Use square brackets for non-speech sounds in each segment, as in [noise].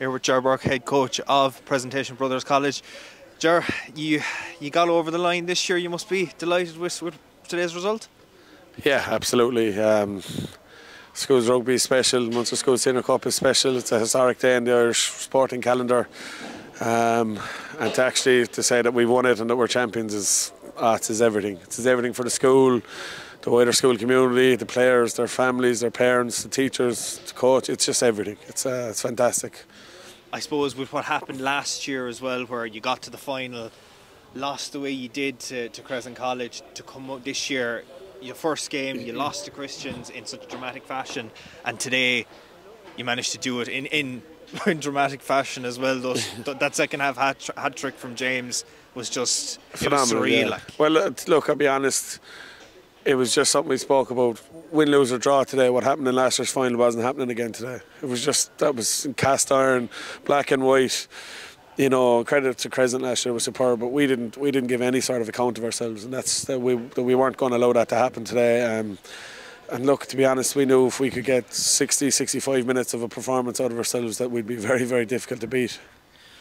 here with Ger Burke, head coach of Presentation Brothers College. Ger, you you got over the line this year. You must be delighted with, with today's result. Yeah, absolutely. Um, schools rugby is special. Munster School Senior Cup is special. It's a historic day in the Irish sporting calendar. Um, and to actually to say that we won it and that we're champions is ah, it is everything. It is everything for the school, the wider school community, the players, their families, their parents, the teachers, the coach. It's just everything. It's uh, it's fantastic. I suppose with what happened last year as well, where you got to the final, lost the way you did to, to Crescent College, to come out this year, your first game, you [clears throat] lost to Christians in such a dramatic fashion, and today you managed to do it in, in, [laughs] in dramatic fashion as well. Those, [clears throat] that second half hat, hat trick from James was just Phenomenal, surreal. yeah. Like. Well, look, I'll be honest. It was just something we spoke about. Win, lose or draw today. What happened in last year's final wasn't happening again today. It was just that was cast iron, black and white. You know, credit to Crescent last year was superb, but we didn't we didn't give any sort of account of ourselves, and that's that we that we weren't going to allow that to happen today. Um, and look, to be honest, we knew if we could get 60, 65 minutes of a performance out of ourselves, that we'd be very, very difficult to beat.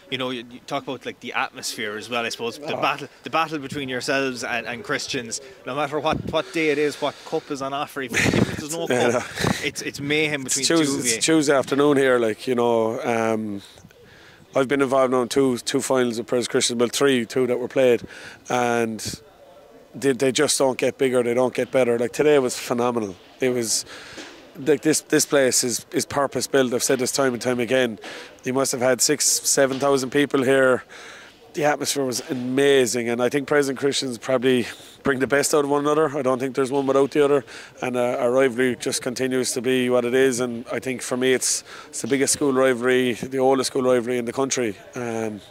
You know, you, you talk about like the atmosphere as well. I suppose the Oh. battle, the battle between yourselves and, and Christians. No matter what, what day it is, what cup is on offer, even if there's no Yeah, [laughs] cup, it's it's mayhem between It's Tuesday, it's Tuesday afternoon here, like you know. Um, I've been involved in two two finals of Pres Christian, well three, two that were played, and they, they just don't get bigger. They don't get better. Like today was phenomenal. It was like this this place is is purpose built. I've said this time and time again. You must have had six seven thousand people here. The atmosphere was amazing, and I think Pres and Christians probably bring the best out of one another. I don't think there's one without the other, and uh, our rivalry just continues to be what it is. And I think for me, it's it's the biggest school rivalry, the oldest school rivalry in the country. Um,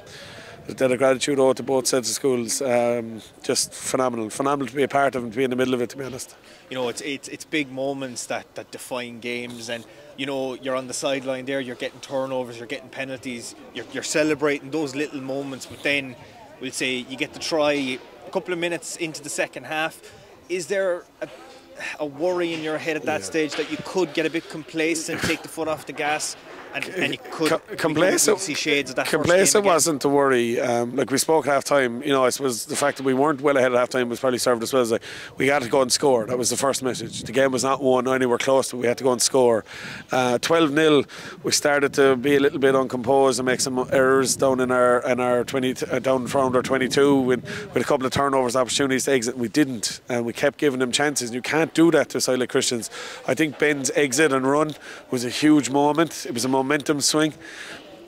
a debt of gratitude owed to both sets of schools. Um, just phenomenal, phenomenal to be a part of and to be in the middle of it. To be honest. You know, it's it's it's big moments that that define games, and you know you're on the sideline there, you're getting turnovers, you're getting penalties, you're you're celebrating those little moments. But then we'll say you get the try a couple of minutes into the second half. Is there a, a worry in your head at that Yeah. stage that you could get a bit complacent, and take the foot off the gas, and, and you could Com- complacent- see shades of that. Complacent wasn't to worry. Um, like we spoke at half time, you know, I suppose the fact that we weren't well ahead at half time was probably served as well. As like, we had to go and score. That was the first message. The game was not won, anywhere close, but we had to go and score. Uh, 12 0, we started to be a little bit uncomposed and make some errors down in our in our 20 uh, down around our 22 with, with a couple of turnovers, opportunities to exit. We didn't, and we kept giving them chances. And you can't do that to a Christians. I think Ben's exit and run was a huge moment. It was a momentum swing.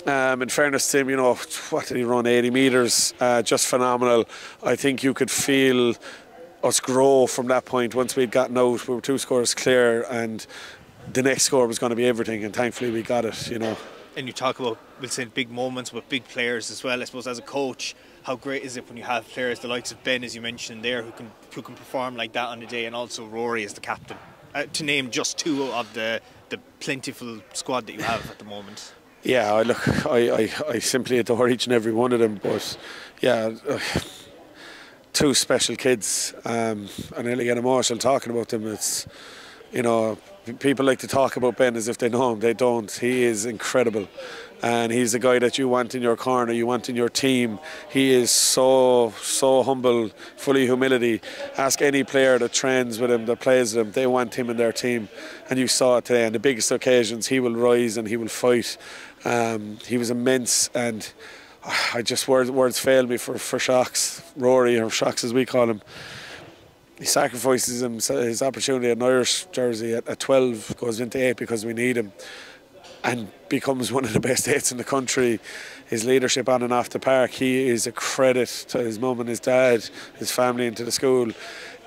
Um, in fairness to him, you know, what did he run? 80 metres, uh, just phenomenal. I think you could feel us grow from that point once we'd gotten out. We were two scores clear, and the next score was going to be everything, and thankfully we got it, you know. and you talk about we'll say big moments with big players as well. I suppose as a coach, how great is it when you have players the likes of Ben, as you mentioned there, who can who can perform like that on the day, and also Rory as the captain, uh, to name just two of the the plentiful squad that you have at the moment. Yeah, I look, I, I, I simply adore each and every one of them. But yeah, uh, two special kids. Um, I nearly get emotional talking about them. It's, you know, people like to talk about Ben as if they know him. They don't. He is incredible. And he's the guy that you want in your corner, you want in your team. He is so, so humble, fully humility. Ask any player that trains with him, that plays with him, they want him in their team. And you saw it today. On the biggest occasions, he will rise and he will fight. Um, he was immense. And I just, words, words fail me for, for Shocks, Rory, or Shocks as we call him he sacrifices him, his opportunity an Irish jersey at, at 12, goes into 8 because we need him, and becomes one of the best eights in the country. His leadership on and off the park, he is a credit to his mum and his dad, his family, and to the school.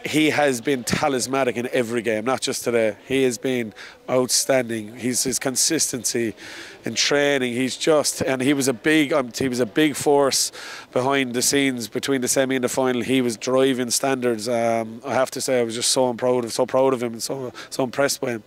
He has been talismanic in every game, not just today. He has been outstanding. He's his consistency in training. He's just, and he was a big, um, he was a big force behind the scenes between the semi and the final. He was driving standards. Um, I have to say, I was just so proud of, so proud of him, and so so impressed by him.